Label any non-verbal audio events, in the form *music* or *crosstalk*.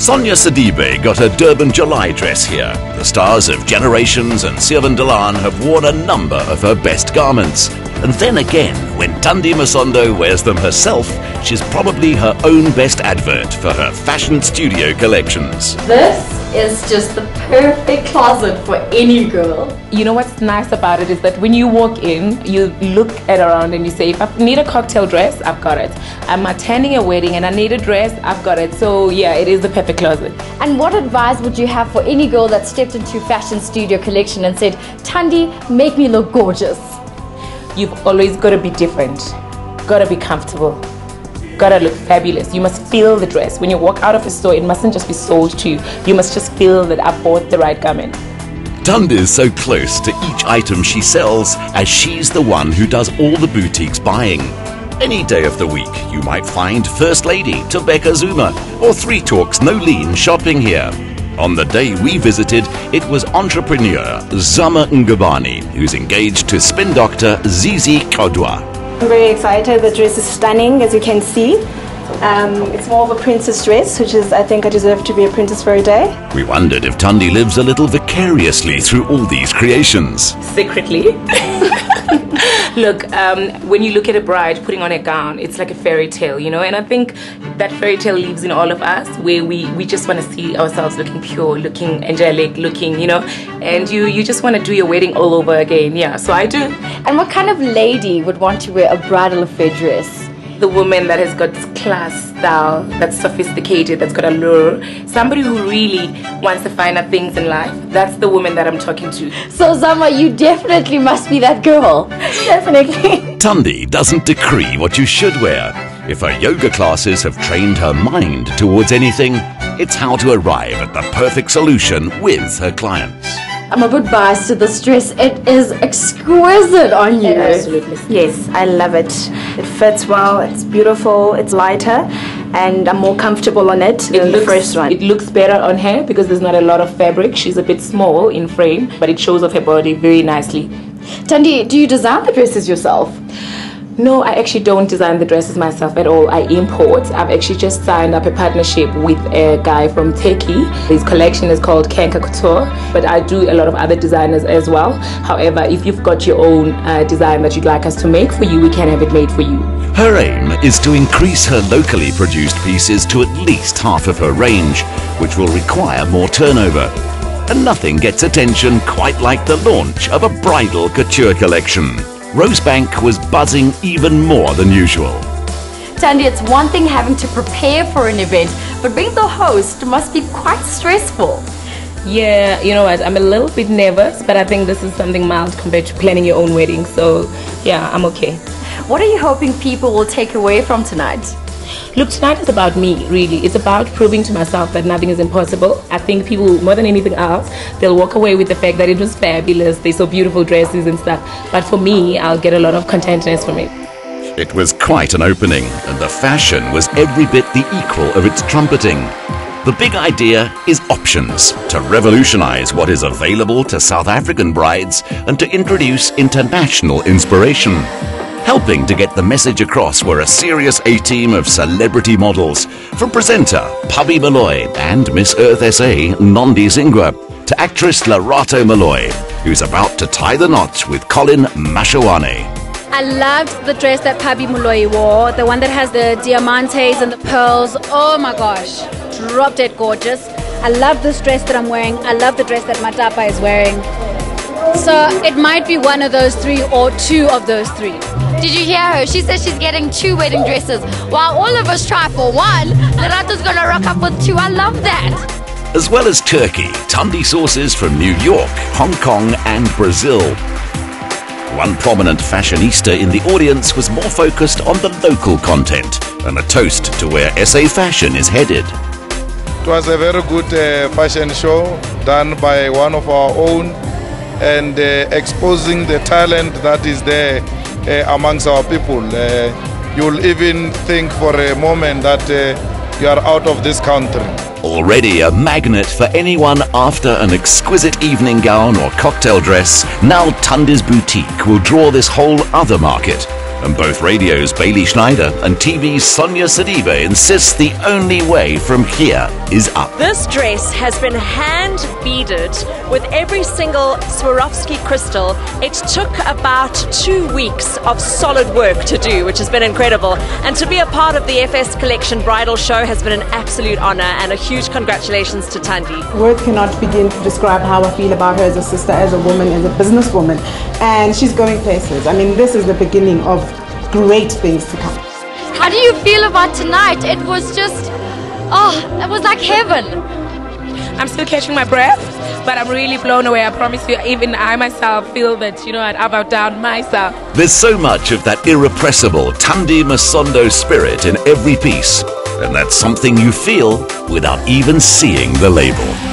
Sonia Sidibe got her Durban July dress here. The stars of Generations and Sirvan Delan have worn a number of her best garments. And then again, when Thandi Masondo wears them herself, she's probably her own best advert for her fashion studio collections. This is just the perfect closet for any girl. You know what's nice about it is that when you walk in, you look at around and you say, if I need a cocktail dress, I've got it. I'm attending a wedding and I need a dress, I've got it. So yeah, it is the perfect closet. And what advice would you have for any girl that stepped into fashion studio collection and said, Thandi, make me look gorgeous? You've always got to be different, got to be comfortable, got to look fabulous. You must feel the dress. When you walk out of a store, it mustn't just be sold to you. You must just feel that I bought the right garment. Thandi is so close to each item she sells as she's the one who does all the boutique's buying. Any day of the week, you might find First Lady Thobeka Zuma or Three Talks No Lean shopping here. On the day we visited, it was entrepreneur Zama Ngubani who's engaged to spin doctor Zizi Kodwa. I'm very excited. The dress is stunning, as you can see. Um, it's more of a princess dress, which is, I think, I deserve to be a princess for a day. We wondered if Thandi lives a little vicariously through all these creations. Secretly. *laughs* look, um, when you look at a bride putting on a gown, it's like a fairy tale, you know. And I think that fairy tale lives in all of us, where we we just want to see ourselves looking pure, looking angelic, looking, you know. And you you just want to do your wedding all over again, yeah. So I do. And what kind of lady would want to wear a bridal affair dress? The woman that has got class style, that's sophisticated, that's got allure, somebody who really wants to find out things in life. That's the woman that I'm talking to. So Zama, you definitely must be that girl. *laughs* Definitely. Thandi doesn't decree what you should wear. If her yoga classes have trained her mind towards anything, it's how to arrive at the perfect solution with her clients. I'm a bit biased to this dress. It is exquisite on you. Absolutely. Yes, I love it. It fits well, it's beautiful, it's lighter, and I'm more comfortable on it, than the first one. It looks better on her because there's not a lot of fabric. She's a bit small in frame, but it shows off her body very nicely. Thandi, do you design the dresses yourself? No, I actually don't design the dresses myself at all. I import. I've actually just signed up a partnership with a guy from Turkey. His collection is called Kenka Couture, but I do a lot of other designers as well. However, if you've got your own uh, design that you'd like us to make for you, we can have it made for you. Her aim is to increase her locally produced pieces to at least half of her range, which will require more turnover. And nothing gets attention quite like the launch of a bridal couture collection. Rosebank was buzzing even more than usual. Thandi, it's one thing having to prepare for an event, but being the host must be quite stressful. Yeah, you know what? I'm a little bit nervous, but I think this is something mild compared to planning your own wedding. So, yeah, I'm okay. What are you hoping people will take away from tonight? Look, tonight is about me, really. It's about proving to myself that nothing is impossible. I think people, more than anything else, they'll walk away with the fact that it was fabulous. They saw beautiful dresses and stuff. But for me, I'll get a lot of contentness from it. It was quite an opening, and the fashion was every bit the equal of its trumpeting. The big idea is options to revolutionize what is available to South African brides and to introduce international inspiration. Helping to get the message across were a serious A team of celebrity models, from presenter Pabi Moloi and Miss Earth SA Nondi Zingwa to actress Lerato Moloi, who's about to tie the knot with Colin Mashawane. I loved the dress that Pabi Moloi wore, the one that has the diamantes and the pearls. Oh my gosh, drop dead gorgeous. I love this dress that I'm wearing. I love the dress that Matapa is wearing. So it might be one of those three or two of those three. Did you hear her? She says she's getting two wedding dresses. While all of us try for one, Lerato's gonna rock up with two. I love that. As well as Turkey, Thandi sources from New York, Hong Kong, and Brazil. One prominent fashionista in the audience was more focused on the local content and a toast to where SA fashion is headed. It was a very good uh, fashion show done by one of our own and uh, exposing the talent that is there amongst our people. Uh, you'll even think for a moment that uh, you are out of this country. Already a magnet for anyone after an exquisite evening gown or cocktail dress, now Thandi's Boutique will draw this whole other market. And both radio's Bailey Schneider and TV's Sonia Sadiva insist the only way from here is up. This dress has been hand beaded with every single Swarovski crystal. It took about two weeks of solid work to do, which has been incredible. And to be a part of the FS Collection bridal show has been an absolute honor and a huge congratulations to Thandi. Words cannot begin to describe how I feel about her as a sister, as a woman, as a businesswoman. And she's going places. I mean, this is the beginning of great things to come. How do you feel about tonight? It was just, oh, it was like heaven. I'm still catching my breath, but I'm really blown away. I promise you, even I myself feel that, you know, I'd outdone myself. There's so much of that irrepressible Thandi Masondo spirit in every piece, and that's something you feel without even seeing the label.